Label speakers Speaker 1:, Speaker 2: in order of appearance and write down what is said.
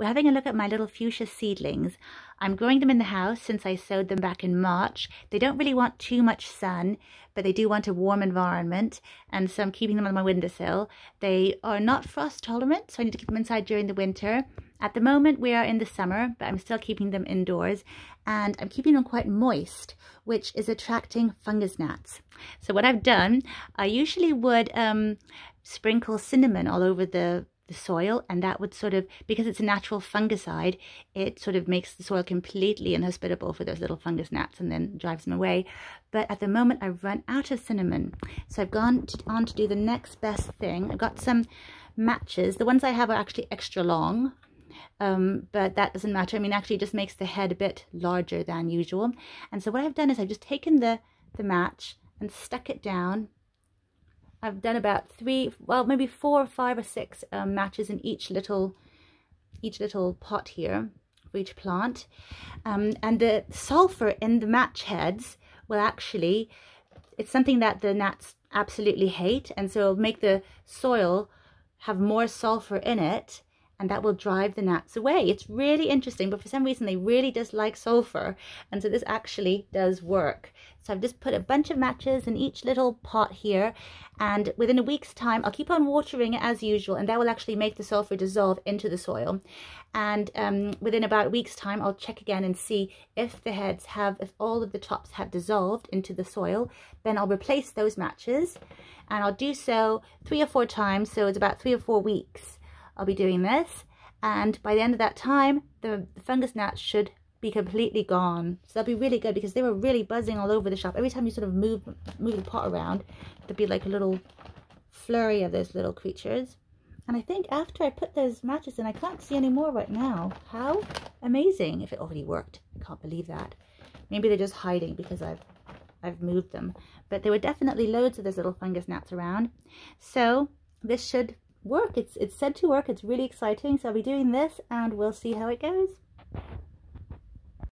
Speaker 1: we're having a look at my little fuchsia seedlings. I'm growing them in the house since I sowed them back in March. They don't really want too much sun, but they do want a warm environment, and so I'm keeping them on my windowsill. They are not frost tolerant, so I need to keep them inside during the winter. At the moment, we are in the summer, but I'm still keeping them indoors, and I'm keeping them quite moist, which is attracting fungus gnats. So what I've done, I usually would um, sprinkle cinnamon all over the the soil and that would sort of because it's a natural fungicide it sort of makes the soil completely inhospitable for those little fungus gnats and then drives them away. But at the moment I've run out of cinnamon. So I've gone to, on to do the next best thing. I've got some matches. The ones I have are actually extra long um, but that doesn't matter. I mean actually just makes the head a bit larger than usual. And so what I've done is I've just taken the the match and stuck it down I've done about three, well, maybe four or five or six um, matches in each little, each little pot here for each plant. Um, and the sulfur in the match heads will actually, it's something that the gnats absolutely hate. And so it'll make the soil have more sulfur in it and that will drive the gnats away. It's really interesting, but for some reason they really dislike sulfur, and so this actually does work. So I've just put a bunch of matches in each little pot here, and within a week's time, I'll keep on watering it as usual, and that will actually make the sulfur dissolve into the soil. And um, within about a week's time, I'll check again and see if the heads have, if all of the tops have dissolved into the soil, then I'll replace those matches, and I'll do so three or four times, so it's about three or four weeks. I'll be doing this. And by the end of that time the, fungus gnats should be completely gone. So that'll be really good because they were really buzzing all over the shop. Every time you sort of move move the pot around there'd be like a little flurry of those little creatures. And I think after I put those matches in I can't see any more right now. How amazing if it already worked. I can't believe that. Maybe they're just hiding because I've I've moved them. But there were definitely loads of those little fungus gnats around. So this should work. It's, it's said to work. It's really exciting. So I'll be doing this and we'll see how it goes.